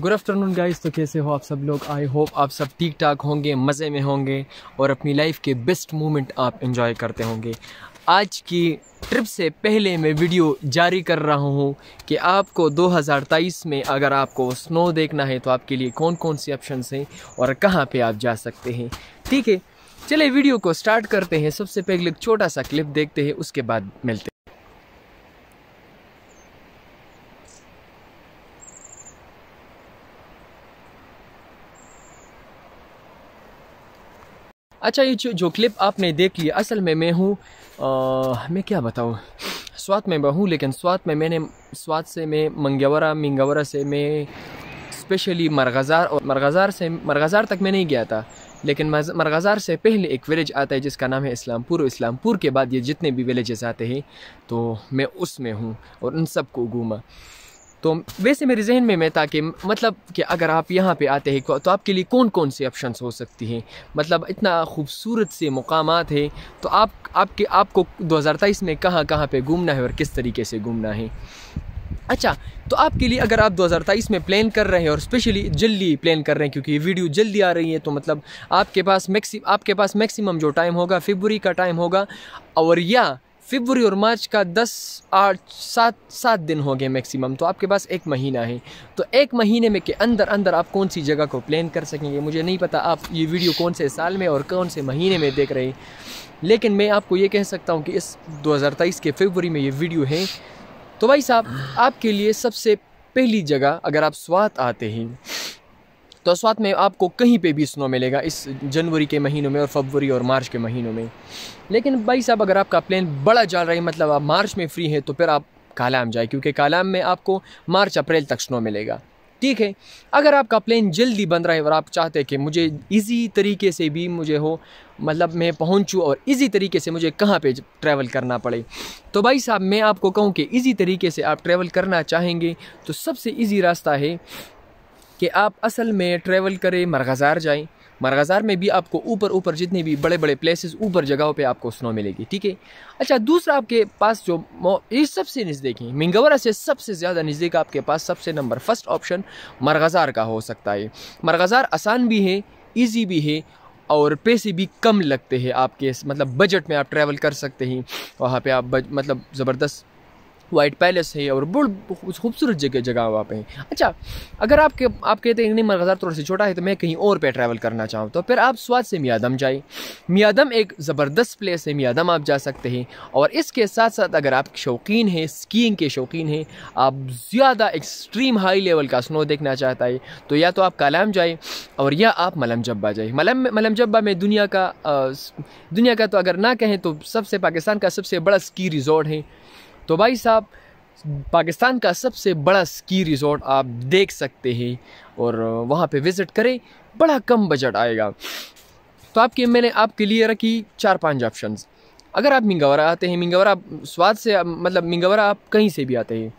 Good afternoon guys तो कैसे हो आप सब लोग? आई होप आप सब ठीक ठाक होंगे, मज़े में होंगे और अपनी लाइफ के बेस्ट मोमेंट आप इंजॉय करते होंगे। आज की ट्रिप से पहले मैं वीडियो जारी कर रहा हूँ कि आपको 2023 में अगर आपको स्नो देखना है तो आपके लिए कौन कौन सी ऑप्शन हैं और कहाँ पे आप जा सकते हैं। ठीक है? चले वीडियो को स्टार्ट करते हैं। सबसे पहले एक छोटा सा क्लिप देखते हैं, उसके बाद मिलते हैं। अच्छा ये जो, जो क्लिप आपने देख लिया असल में मैं हूँ मैं क्या बताऊँ? स्वात में हूँ लेकिन स्वात में मैंने स्वात से मैं मंगवरा मिंगवरा से मैं स्पेशली मरगज़ार और मरगज़ार से मरगज़ार तक मैं नहीं गया था लेकिन मरगज़ार से पहले एक विलेज आता है जिसका नाम है इस्लामपुर इस्लामपुर के बाद ये जितने भी विलेजेस आते हैं तो मैं उसमें हूँ और उन सबको घूमा। तो वैसे मेरे जहन में मैं था कि मतलब कि अगर आप यहाँ पे आते हैं तो आपके लिए कौन कौन से ऑप्शन हो सकती हैं? मतलब इतना खूबसूरत से मकाम है तो आप, आपके, आपको 2023 में कहाँ कहाँ पे घूमना है और किस तरीके से घूमना है? अच्छा तो आपके लिए अगर आप 2023 में प्लान कर रहे हैं और स्पेशली जल्दी प्लान कर रहे हैं, क्योंकि ये वीडियो जल्दी आ रही है तो मतलब आपके पास मैक्सि आपके पास मैक्सिमम जो टाइम होगा फेबरी का टाइम होगा, और या फेबरी और मार्च का दस आठ सात सात दिन हो गए मैक्सिमम तो आपके पास एक महीना है। तो एक महीने में के अंदर अंदर आप कौन सी जगह को प्लान कर सकेंगे? मुझे नहीं पता आप ये वीडियो कौन से साल में और कौन से महीने में देख रहे हैं। लेकिन मैं आपको ये कह सकता हूँ कि इस 2023 के फेबरी में ये वीडियो है। तो भाई साहब, आपके लिए सबसे पहली जगह अगर आप स्वात आते हैं तो स्वात में आपको कहीं पे भी स्नो मिलेगा, इस जनवरी के महीनों में और फरवरी और मार्च के महीनों में। लेकिन भाई साहब, अगर आपका प्लान बड़ा चल रहा है मतलब आप मार्च में फ्री हैं तो फिर आप कालाम जाए, क्योंकि कालाम में आपको मार्च, अप्रैल तक स्नो मिलेगा। ठीक है? अगर आपका प्लान जल्दी बन रहा है और आप चाहते हैं कि मुझे इजी तरीके से भी मुझे हो मतलब मैं पहुंचूं और इजी तरीके से मुझे कहाँ पे ट्रैवल करना पड़े तो भाई साहब, मैं आपको कहूँ कि इजी तरीके से आप ट्रैवल करना चाहेंगे तो सबसे इजी रास्ता है कि आप असल में ट्रैवल करें मरगज़ार जाएँ। मरगज़ार में भी आपको ऊपर ऊपर जितने भी बड़े बड़े प्लेसेस ऊपर जगहों पे आपको स्नो मिलेगी, ठीक है? अच्छा दूसरा आपके पास जो ये सबसे नज़दीक है, मिंगवरा से सबसे ज़्यादा नज़दीक आपके पास सबसे नंबर फ़र्स्ट ऑप्शन मरगज़ार का हो सकता है। मरगज़ार आसान भी है ईजी भी है और पैसे भी कम लगते हैं आपके मतलब बजट में आप ट्रैवल कर सकते हैं। वहाँ पे आप मतलब ज़बरदस्त वाइट पैलेस है और बहुत खूबसूरत जगह जगह वहाँ पे। है अच्छा अगर आपके, आप कहते हैं नहीं मरगज़ार थोड़ा सा छोटा है तो मैं कहीं और पे ट्रैवल करना चाहूँ तो फिर आप स्वाद से मियादम जाए। मियादम एक ज़बरदस्त प्लेस है, मियादम आप जा सकते हैं। और इसके साथ साथ अगर आप शौकीन हैं स्कीइंग के शौकीन हैं, आप ज़्यादा एक्सट्रीम हाई लेवल का स्नो देखना चाहता है तो या तो आप कालाम जाए और या आप मलम जब्बा जाए। मलम मलम जब्बा में दुनिया का दुनिया का तो अगर ना कहें तो सबसे पाकिस्तान का सबसे बड़ा स्की रिजॉर्ट है। तो भाई साहब, पाकिस्तान का सबसे बड़ा स्की रिज़ॉर्ट आप देख सकते हैं और वहाँ पे विज़िट करें, बड़ा कम बजट आएगा। तो आपके, मैंने आपके लिए रखी चार पाँच ऑप्शन अगर आप मिंगवरा आते हैं, मिंगवरा स्वाद से मतलब मिंगवरा आप कहीं से भी आते हैं,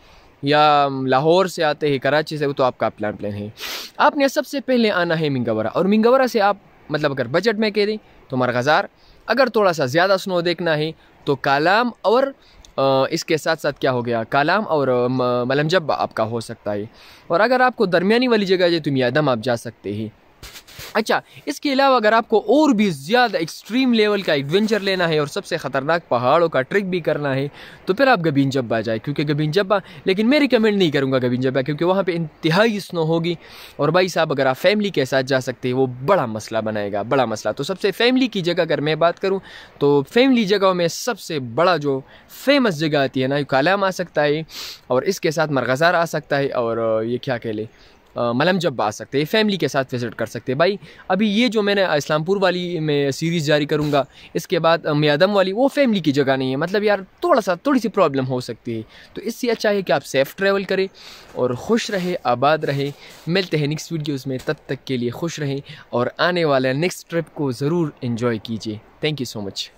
या लाहौर से आते हैं, कराची से तो आपका प्लान प्लान है। आपने सबसे पहले आना है मिंगवरा और मिंगवरा से आप मतलब अगर बजट में कह दें तो मरगज़ार अगर थोड़ा सा ज़्यादा स्नो देखना है तो कालाम और इसके साथ साथ क्या हो गया? कालाम और मलमजब आपका हो सकता है। और अगर आपको दरमियानी वाली जगह जो तो यादम आप जा सकते हैं। अच्छा इसके अलावा अगर आपको और भी ज़्यादा एक्सट्रीम लेवल का एडवेंचर लेना है और सबसे ख़तरनाक पहाड़ों का ट्रिक भी करना है तो फिर आप गबीन जब्बा जाए, क्योंकि गबीन जब्बा, लेकिन मैं रिकमेंड नहीं करूँगा गबीन जब्बा, क्योंकि वहाँ पे इंतहाई स्नो होगी। और भाई साहब, अगर आप फैमिली के साथ जा सकते हैं, वो बड़ा मसला बनाएगा, बड़ा मसला। तो सबसे फैमिली की जगह अगर मैं बात करूँ तो फैमिली जगहों में सबसे बड़ा जो फ़ेमस जगह आती है ना कालाम आ सकता है और इसके साथ मरगज़ार आ सकता है, और ये क्या कह ले मलम जब आ सकते हैं फैमिली के साथ विज़िट कर सकते हैं। भाई, अभी ये जो मैंने इस्लामपुर वाली में सीरीज़ जारी करूँगा, इसके बाद मियादम वाली, वो फैमिली की जगह नहीं है। मतलब यार थोड़ा सा थोड़ी सी प्रॉब्लम हो सकती है। तो इससे अच्छा है कि आप सेफ़ ट्रैवल करें और खुश रहे, आबाद रहे। मिलते हैं नेक्स्ट वीडियोज़ में, तब तक के लिए खुश रहें और आने वाले नेक्स्ट ट्रिप को ज़रूर इन्जॉय कीजिए। Thank you so much